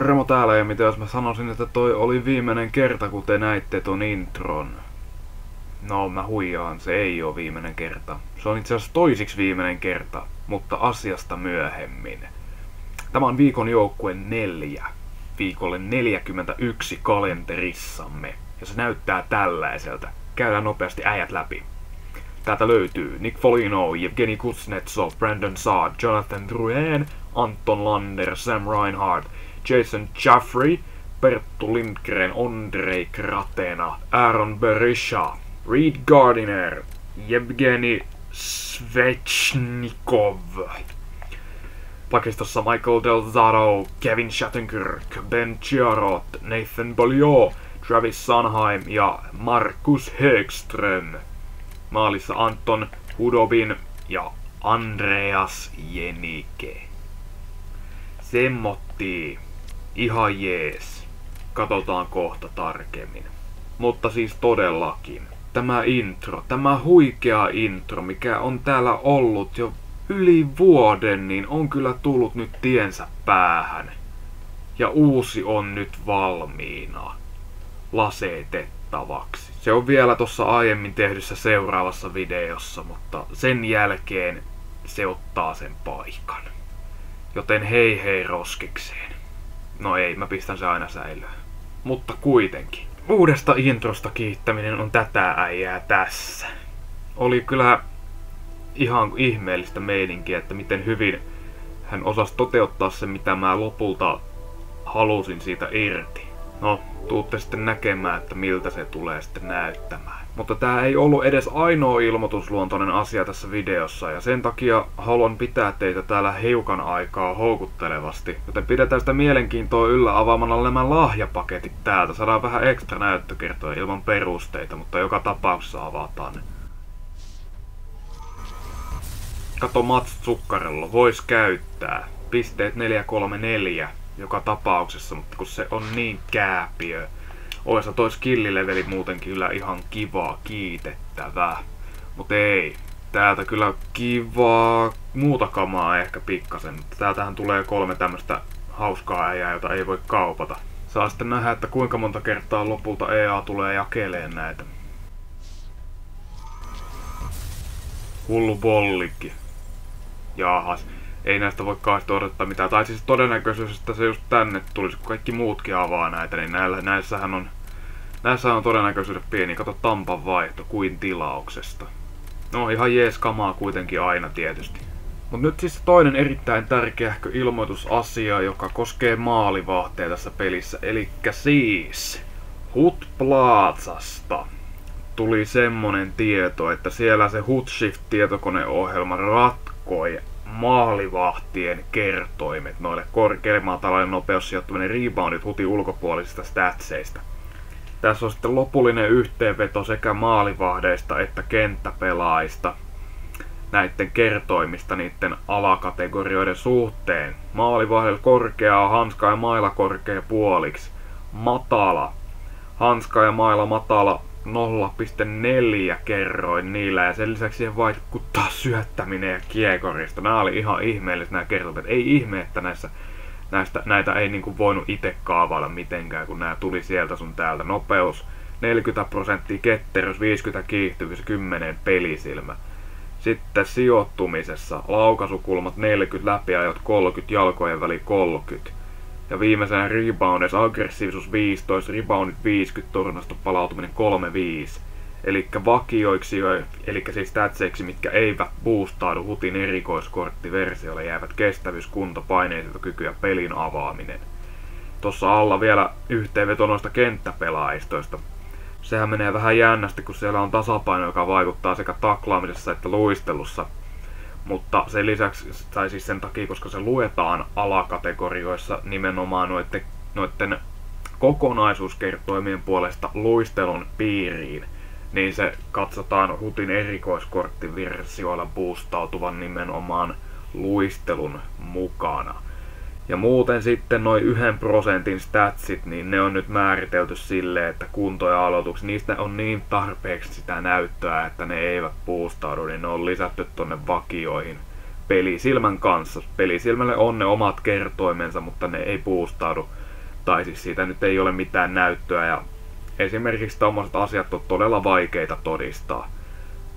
Remo täällä ja mitä jos mä sanoisin, että toi oli viimeinen kerta, kun te näitte ton intron. No, mä huijaan, se ei oo viimeinen kerta. Se on itse asiassa toisiksi viimeinen kerta, mutta asiasta myöhemmin. Tämä on viikon joukkue neljä. Viikolle 41 kalenterissamme. Ja se näyttää tällaiselta. Käydään nopeasti äijät läpi. Täältä löytyy Nick Folino, Evgeni Kuznetsov, Brandon Saad, Jonathan Drouin, Anton Lander, Sam Reinhardt, Jason Jaffrey, Perttu Lindgren, Ondrej Kratena, Aaron Berisha, Reed Gardiner, Evgeni Svechnikov. Pakistossa Michael Del Zaro, Kevin Shattenkirk, Ben Chiarot, Nathan Bolio, Travis Sanheim ja Markus Högström. Maalissa Anton Hudobin ja Andreas Jenike. Semmotti. Ihan jees. Katsotaan kohta tarkemmin. Mutta siis todellakin. Tämä intro, tämä huikea intro, mikä on täällä ollut jo yli vuoden, niin on kyllä tullut nyt tiensä päähän. Ja uusi on nyt valmiina. Lasetettavaksi. Se on vielä tuossa aiemmin tehdyssä seuraavassa videossa, mutta sen jälkeen se ottaa sen paikan. Joten hei hei roskikseen. No ei, mä pistän se aina säilöön. Mutta kuitenkin. Uudesta introsta kiittäminen on tätä äijää tässä. Oli kyllä ihan ihmeellistä meininkiä, että miten hyvin hän osasi toteuttaa sen, mitä mä lopulta halusin siitä irti. No, tuutte sitten näkemään, että miltä se tulee sitten näyttämään. Mutta tämä ei ollut edes ainoa ilmoitusluontoinen asia tässä videossa, ja sen takia haluan pitää teitä täällä hiukan aikaa houkuttelevasti. Joten pidetään sitä mielenkiintoa yllä avaamalla nämä lahjapaketit täältä. Saadaan vähän ekstra näyttökertoja ilman perusteita, mutta joka tapauksessa avataan ne. Kato Mats Zuccarello, vois käyttää. Pisteet 434 joka tapauksessa, mutta kun se on niin kääpiö. Oisa toi skillileveli muutenkin kyllä ihan kivaa, kiitettävää. Mut ei, täältä kyllä kivaa muuta kamaa ehkä pikkasen, täältähän tulee kolme tämmöstä hauskaa äijää, jota ei voi kaupata. Saa sitten nähdä, että kuinka monta kertaa lopulta EA tulee jakeleen näitä. Hullu bollikki. Jaahas ei näistä voi kauheasti odottaa mitään. Tai siis todennäköisyys, että se just tänne tulisi, kun kaikki muutkin avaa näitä, niin näillä, näissähän on, näissä on todennäköisyydet pieni. Kato Tampan vaihto kuin tilauksesta. No ihan jees kamaa kuitenkin aina tietysti. Mutta nyt siis toinen erittäin tärkeä ilmoitusasia, joka koskee maalivahteja tässä pelissä. Eli siis Hut Plazasta tuli semmonen tieto, että siellä se Hutshift-tietokoneohjelma ratkoi maalivahtien kertoimet noille korkeille matalainen nopeus sijoittuminen reboundit huti ulkopuolisista statseista. Tässä on sitten lopullinen yhteenveto sekä maalivahdeista että kenttäpelaajista näiden kertoimista niiden alakategorioiden suhteen. Maalivahdella korkea, hanska ja maila korkea puoliksi. Matala. Hanska ja maila matala 0,4 kerroin niillä ja sen lisäksi siihen vaikuttaa syöttäminen ja kiekorista. Nämä oli ihan ihmeelliset nämä kertoimet. Ei ihme, että näissä, näistä, näitä ei niinku voinut itse kaavailla mitenkään, kun nämä tuli sieltä sun täältä. Nopeus 40 prosenttia, ketteryys 50 kiihtyvyys 10 pelisilmä. Sitten sijoittumisessa laukaisukulmat 40, läpiajot 30, jalkojen väli 30 ja viimeisenä reboundissa aggressiivisuus 15, reboundit 50, torjunnasta palautuminen 35. Eli vakioiksi, eli siis statseiksi, mitkä eivät boostaudu hutin erikoiskorttiversiolle, jäävät kestävyys, kunto, paineensietokyky ja pelin avaaminen. Tuossa alla vielä yhteenveto noista kenttäpelaistoista. Sehän menee vähän jännästi, kun siellä on tasapaino, joka vaikuttaa sekä taklaamisessa että luistelussa – mutta sen lisäksi, tai siis sen takia, koska se luetaan alakategorioissa nimenomaan noiden, noiden kokonaisuuskertoimien puolesta luistelun piiriin, niin se katsotaan Hutin erikoiskorttiversioilla boostautuvan nimenomaan luistelun mukana. Ja muuten sitten noin yhden prosentin statsit, niin ne on nyt määritelty silleen, että kunto ja aloitukset, niistä on niin tarpeeksi sitä näyttöä, että ne eivät boostaudu, niin ne on lisätty tonne vakioihin pelisilmän kanssa. Pelisilmälle on ne omat kertoimensa, mutta ne ei boostaudu Tai siis siitä nyt ei ole mitään näyttöä ja esimerkiksi tommoset asiat on todella vaikeita todistaa.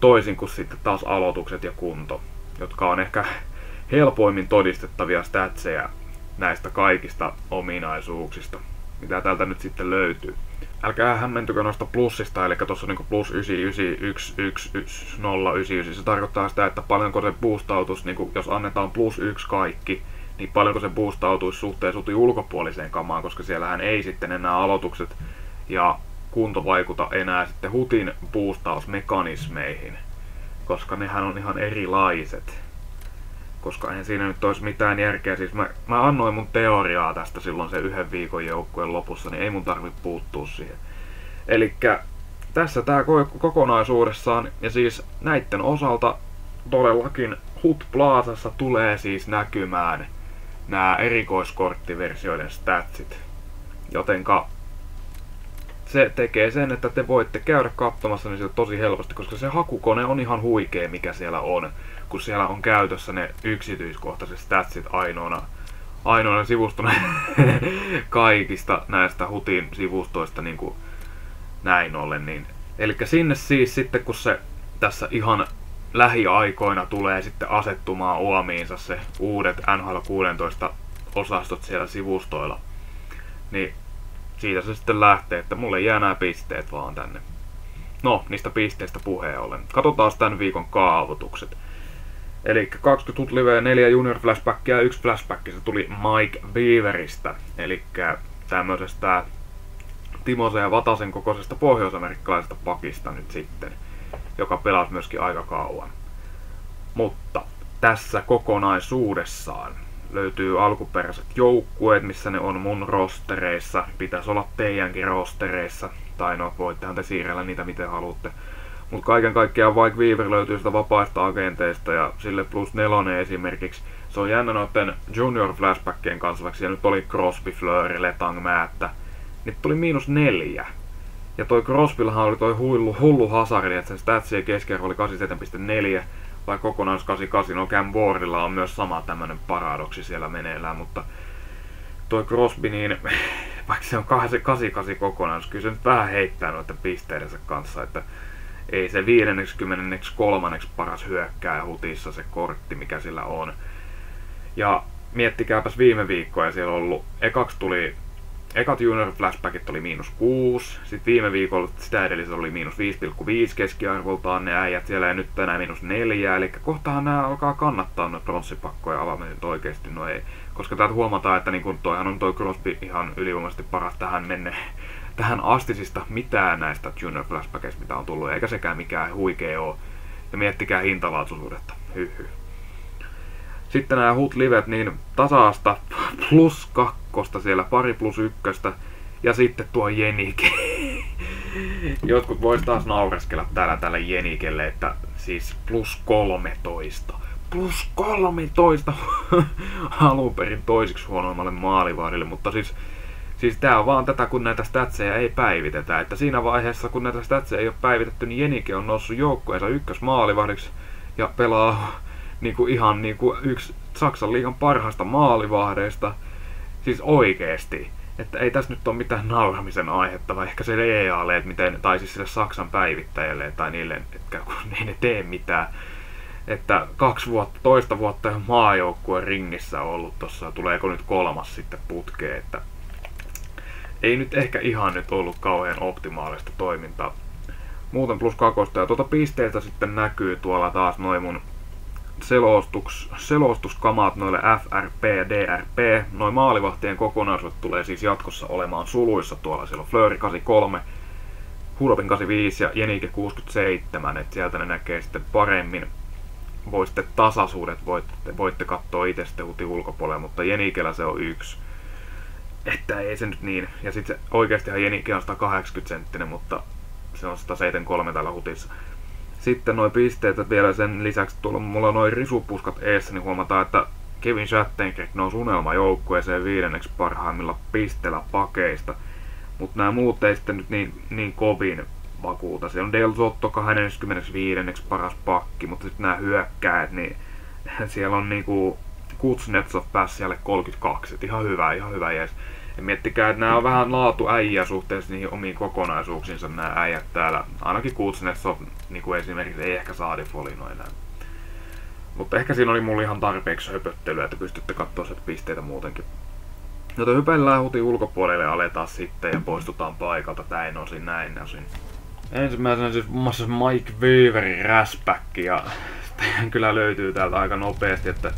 Toisin kuin sitten taas aloitukset ja kunto, jotka on ehkä helpoimmin todistettavia statseja näistä kaikista ominaisuuksista, mitä täältä nyt sitten löytyy. Älkää hämmentykö noista plussista, eli tuossa on niinku plus 99111099. Se tarkoittaa sitä, että paljonko se boostautus, niinku jos annetaan plus 1 kaikki, niin paljonko se boostautuisi suhteessa suti ulkopuoliseen kamaan, koska siellähän ei sitten enää aloitukset ja kunto vaikuta enää sitten hutin boostausmekanismeihin, koska nehän on ihan erilaiset koska eihän siinä nyt olisi mitään järkeä. Siis mä, mä annoin mun teoriaa tästä silloin se yhden viikon joukkueen lopussa, niin ei mun tarvitse puuttua siihen. Eli tässä tämä kokonaisuudessaan, ja siis näiden osalta todellakin Hut Plaasassa tulee siis näkymään nämä erikoiskorttiversioiden statsit. Jotenka se tekee sen, että te voitte käydä katsomassa niin tosi helposti, koska se hakukone on ihan huikea, mikä siellä on kun siellä on käytössä ne yksityiskohtaiset statsit ainoana, ainoana sivustona kaikista näistä hutin sivustoista niin kuin näin ollen. Niin. Eli sinne siis sitten kun se tässä ihan lähiaikoina tulee sitten asettumaan uomiinsa se uudet NHL 16 osastot siellä sivustoilla, niin siitä se sitten lähtee, että mulle jää nämä pisteet vaan tänne. No, niistä pisteistä puheen ollen. Katsotaan tämän viikon kaavoitukset. Eli 20 tut liveä, 4 junior flashbackia ja yksi flashback, se tuli Mike Beaveristä. Eli tämmöisestä Timosen ja Vatasen kokoisesta pohjoisamerikkalaisesta pakista nyt sitten, joka pelasi myöskin aika kauan. Mutta tässä kokonaisuudessaan löytyy alkuperäiset joukkueet, missä ne on mun rostereissa. Pitäisi olla teidänkin rostereissa. Tai no, voittehan te siirrellä niitä miten haluatte. Mutta kaiken kaikkiaan vaikka Weaver löytyy sitä vapaista agenteista ja sille plus nelonen esimerkiksi, se on jännä noiden junior flashbackien kanssa, vaikka siellä nyt oli Crosby, Fleury, Letang, Määttä, niin tuli miinus neljä. Ja toi Crosbyllahan oli toi hullu, hullu hasardi, että sen statsien keskiarvo oli 87,4 vai kokonais 88. No Cam Wardilla on myös sama tämmönen paradoksi siellä meneillään, mutta toi Crosby, niin vaikka se on 88 kokonais, kyllä se nyt vähän heittää noiden pisteidensä kanssa, että ei se 53. paras hyökkää hutissa se kortti, mikä sillä on. Ja miettikääpäs viime viikkoa, siellä ollut, ekaksi tuli, ekat junior flashbackit oli miinus 6, sitten viime viikolla sitä edellisellä oli miinus 5,5 keskiarvoltaan ne äijät, siellä ei nyt tänään miinus 4, eli kohtahan nämä alkaa kannattaa noita pronssipakkoja avaamiset oikeasti, no ei. Koska täältä huomataan, että niin kun toihan on toi Crosby ihan ylivoimaisesti paras tähän menne tähän astisista mitään näistä Junior Flashbackista, mitä on tullut, eikä sekään mikään huikea ole. Ja miettikää hintalaatuisuudetta. Hyhy. Sitten nämä Hut Livet, niin tasaasta plus kakkosta siellä, pari plus ykköstä. Ja sitten tuo Jenike. Jotkut vois taas naureskella täällä tällä Jenikelle, että siis plus 13. Plus 13 alun perin toisiksi huonoimmalle maalivahdille, mutta siis Siis tää on vaan tätä, kun näitä statseja ei päivitetä. Että siinä vaiheessa, kun näitä statseja ei ole päivitetty, niin Jenike on noussut joukkueensa ykkösmaalivahdiksi ja pelaa niinku ihan niinku yksi Saksan liigan parhaista maalivahdeista. Siis oikeesti. Että ei tässä nyt ole mitään nauramisen aihetta, vai ehkä se EAlle, että miten, tai siis sille Saksan päivittäjälle tai niille, että kun ei ne tee mitään. Että kaksi vuotta, toista vuotta maajoukkueen ringissä ollut tossa, tuleeko nyt kolmas sitten putkeen, että ei nyt ehkä ihan nyt ollut kauhean optimaalista toimintaa. Muuten plus kakosta ja tuota pisteitä sitten näkyy tuolla taas noin mun selostus, selostuskamat noille FRP, DRP. Noin maalivahtien kokonaisuudet tulee siis jatkossa olemaan suluissa tuolla. Siellä on Flöri 83, Hurpin 85 ja Jenike 67, että sieltä ne näkee sitten paremmin. Voisitte tasaisuudet, voitte, voitte katsoa itse sitten ulkopuolella, mutta Jenikellä se on yksi että ei se nyt niin. Ja sitten oikeastihan Jenike on 180 senttinen, mutta se on 173 tällä hutissa. Sitten noin pisteet vielä sen lisäksi tuolla mulla on noin risupuskat eessä, niin huomataan, että Kevin Shattenkirk nousi unelmajoukkueeseen viidenneksi parhaimmilla pisteellä pakeista. Mutta nämä muut ei sitten nyt niin, niin kovin vakuuta. Siellä on Del Zotto 25. paras pakki, mutta sitten nämä hyökkäät, niin siellä on niinku Kuznetsov pääsi siellä 32, et ihan hyvä, ihan hyvä jees. Ja miettikää, että nämä on vähän laatu äijä suhteessa niihin omiin kokonaisuuksiinsa nämä äijät täällä. Ainakin Kuznetsov, niin kuin esimerkiksi, ei ehkä Saadi Folino enää. Mutta ehkä siinä oli mulla ihan tarpeeksi höpöttelyä, että pystytte katsoa sieltä pisteitä muutenkin. Joten hypellään hutin ulkopuolelle ja aletaan sitten ja poistutaan paikalta näin osin, näin osin. Ensimmäisenä siis muun muassa Mike Weaverin räspäkki ja kyllä löytyy täältä aika nopeasti, että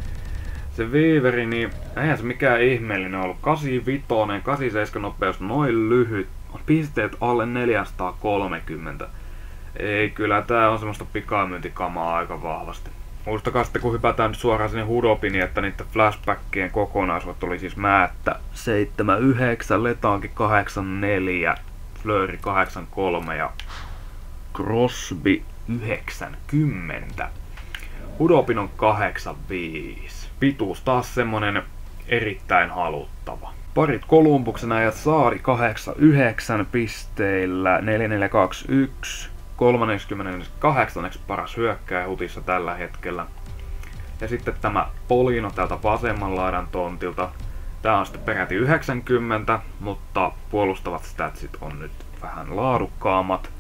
se Weaveri, niin eihän se mikään ihmeellinen ollut. 85, 87 nopeus, noin lyhyt. Pisteet alle 430. Ei, kyllä tää on semmoista pikamyyntikamaa aika vahvasti. Muistakaa sitten, kun hypätään nyt suoraan sinne Hudopini, että niiden flashbackien kokonaisuudet oli siis Määttä 79, Letaankin 84, Flöri 83 ja Crosby 90. Hudopin on 85. Pituus taas semmonen erittäin haluttava. Parit Kolumbuksen ajat Saari 89 pisteillä 4421. 38. paras hyökkääjä hutissa tällä hetkellä. Ja sitten tämä Polino täältä vasemman laidan tontilta. Tää on sitten peräti 90, mutta puolustavat statsit on nyt vähän laadukkaammat.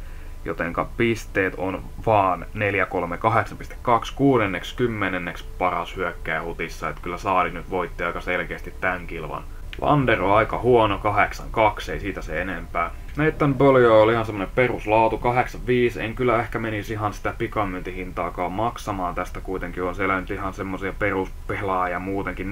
Jotenka pisteet on vaan 438.2 kuudenneksi kymmenenneksi paras hyökkääjä hutissa. Että kyllä Saari nyt voitti aika selkeästi tämän kilvan. Lander on aika huono, 8-2, ei siitä se enempää. Nathan Bolio oli ihan semmonen peruslaatu, 85, en kyllä ehkä menisi ihan sitä pikamyyntihintaakaan maksamaan, tästä kuitenkin on siellä nyt ihan semmosia peruspelaajia muutenkin,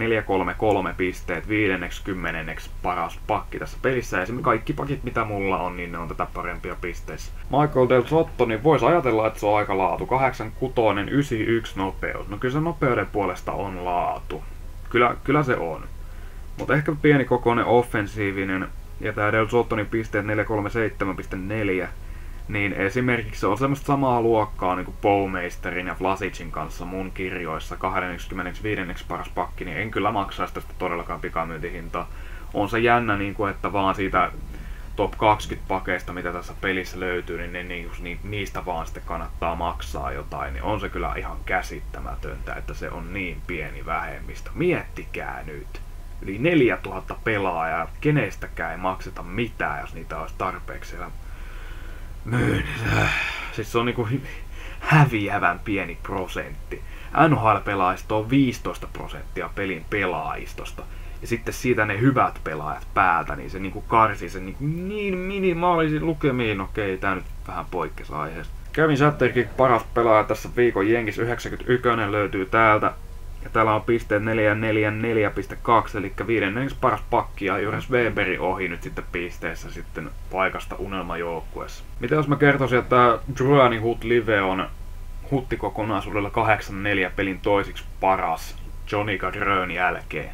4-3-3 pisteet, viidenneksi kymmenenneksi paras pakki tässä pelissä, esimerkiksi kaikki pakit mitä mulla on, niin ne on tätä parempia pisteissä. Michael Del Sotto, niin voisi ajatella, että se on aika laatu, 86, 91 nopeus, no kyllä se nopeuden puolesta on laatu. Kyllä, kyllä se on. Mutta ehkä pieni kokoinen offensiivinen, ja tämä Del Zottonin pisteet 437.4, niin esimerkiksi se on semmoista samaa luokkaa niin kuin Bowmeisterin ja Vlasicin kanssa mun kirjoissa 25. paras pakki, niin en kyllä maksaisi tästä todellakaan pikamyyntihintaa. On se jännä, niin kuin, että vaan siitä top 20 pakeista, mitä tässä pelissä löytyy, niin, ne, niin, niin niistä vaan sitten kannattaa maksaa jotain, niin on se kyllä ihan käsittämätöntä, että se on niin pieni vähemmistö. Miettikää nyt yli 4000 pelaajaa, kenestäkään ei makseta mitään, jos niitä olisi tarpeeksi siellä myynnissä. Siis se on niinku häviävän pieni prosentti. NHL-pelaajista on 15 prosenttia pelin pelaajistosta. Ja sitten siitä ne hyvät pelaajat päältä, niin se niinku karsi sen niinku niin minimaalisiin lukemiin. Okei, tää nyt vähän poikkes aiheesta. Kevin Shatterkin paras pelaaja tässä viikon jenkis 91 löytyy täältä. Ja täällä on pisteet 4-4-4.2, eli viidenneksi paras pakki ja Joris Weberi ohi nyt sitten pisteessä sitten paikasta unelmajoukkueessa. Mitä jos mä kertoisin, että Druani Hut Live on Hutti-kokonaisuudella 8-4 pelin toisiksi paras Johnny Gadrön jälkeen.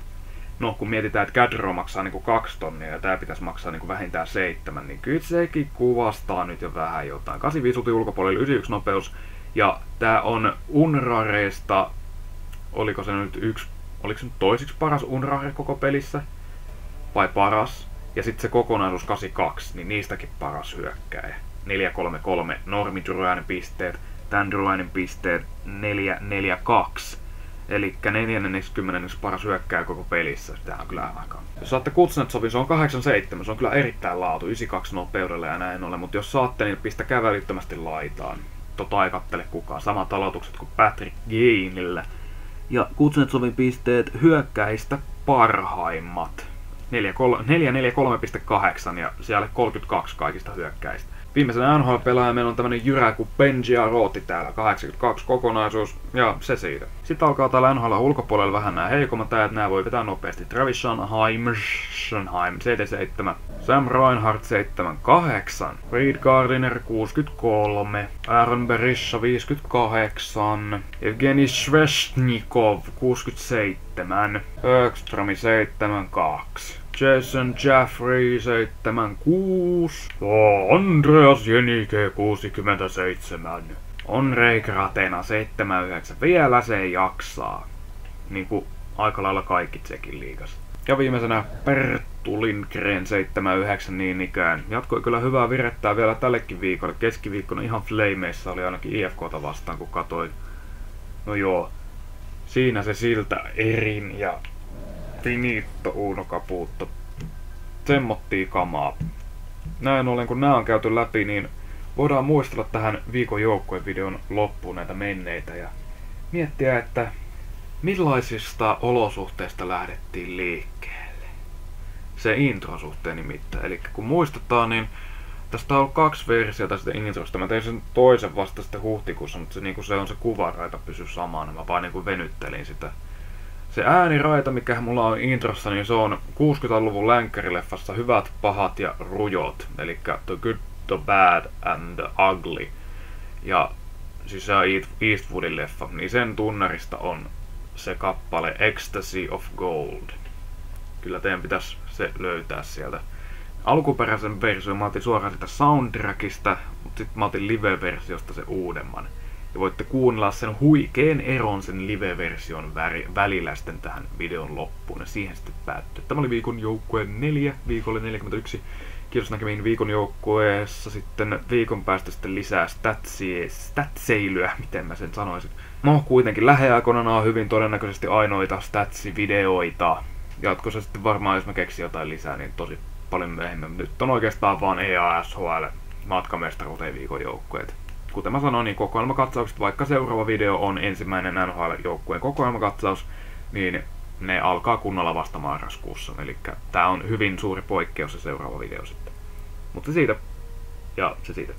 No, kun mietitään, että Gadro maksaa niinku kaksi tonnia ja tää pitäisi maksaa niinku vähintään seitsemän, niin kyllä sekin kuvastaa nyt jo vähän jotain. 85 ulkopuolella 91 nopeus, ja tää on Unrareista oliko se nyt yksi, oliko se nyt toisiksi paras Unrare koko pelissä, vai paras, ja sitten se kokonaisuus 82, niin niistäkin paras hyökkäjä. 433 Normi pisteet, Druanin pisteet 442. Eli 40 paras hyökkääjä koko pelissä. Tämä on kyllä aika. Jos saatte Kutsnetsovin, se on 87. Se on kyllä erittäin laatu. 92 nopeudella ja näin ollen. Mutta jos saatte, niin pistä välittömästi laitaan. Tota ei kattele kukaan. Samat aloitukset kuin Patrick Gainillä ja Kuznetsovin pisteet hyökkäistä parhaimmat. 4-4-3.8 ja siellä 32 kaikista hyökkäistä. Viimeisenä NHL-pelaaja meillä on tämmönen jyrä kuin Benji Rooti täällä, 82 kokonaisuus, ja se siitä. Sitten alkaa täällä NHL ulkopuolella vähän nämä heikommat ajat, nämä voi vetää nopeasti. Travis Schonheim, Schonheim 77, Sam Reinhardt 78, Reed Gardiner 63, Aaron Berisha 58, Evgeni Sveshnikov 67, Högström 72. Jason Jeffrey 76, Andreas Jenike 67, on Gratena 79, vielä se jaksaa. Niinku aika lailla kaikki Tsekin liigas. Ja viimeisenä Perttu Lindgren 79 niin ikään. Jatkoi kyllä hyvää virettää vielä tällekin viikolle. Keskiviikkona ihan flameissa oli ainakin IFKta vastaan kun katsoin. No joo, Siinä se siltä erin ja finito uno caputo. Semmottii kamaa. Näin ollen kun nämä on käyty läpi, niin voidaan muistella tähän viikon joukkueen videon loppuun näitä menneitä ja miettiä, että millaisista olosuhteista lähdettiin liikkeelle. Se intro suhteen nimittäin. Eli kun muistetaan, niin tästä on ollut kaksi versiota sitä introsta. Mä tein sen toisen vasta sitten huhtikuussa, mutta se, niin se on se kuvaraita pysy samana. Mä vaan niin venyttelin sitä. Se ääniraita, mikä mulla on introssa, niin se on 60-luvun länkkärileffassa Hyvät, pahat ja rujot. Eli The Good, The Bad and the Ugly. Ja siis se on Eastwoodin leffa, niin sen tunnarista on se kappale Ecstasy of Gold. Kyllä teidän pitäisi se löytää sieltä. Alkuperäisen version mä otin suoraan sitä soundtrackista, mutta sitten mä otin live-versiosta se uudemman. Ja voitte kuunnella sen huikeen eron sen live-version välillä sitten tähän videon loppuun. Ja siihen sitten päättyy. Tämä oli viikon joukkue 4, viikolle 41. Kiitos näkemiin viikon joukkueessa sitten viikon päästä sitten lisää statsia, statseilyä, miten mä sen sanoisin. No kuitenkin lähiaikoina on hyvin todennäköisesti ainoita statsivideoita. Jatkossa sitten varmaan jos mä keksin jotain lisää, niin tosi paljon myöhemmin. Nyt on oikeastaan vaan EASHL matkamestaruuteen viikon joukkueet. Kuten mä sanoin, niin kokoelmakatsaukset, vaikka seuraava video on ensimmäinen NHL-joukkueen kokoelmakatsaus, niin ne alkaa kunnolla vasta marraskuussa. Eli tää on hyvin suuri poikkeus se seuraava video sitten. Mutta siitä. Ja se siitä.